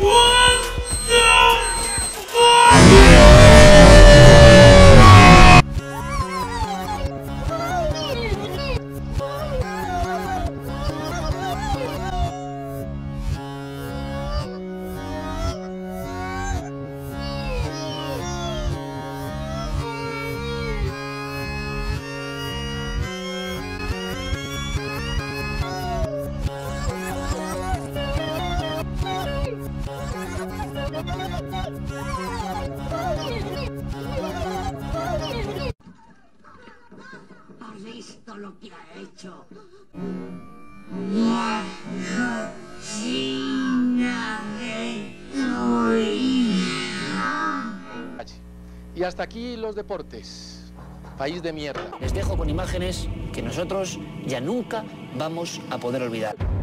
Whoa! ¿Has visto lo que ha hecho? Y hasta aquí los deportes. País de mierda. Les dejo con imágenes que nosotros ya nunca vamos a poder olvidar.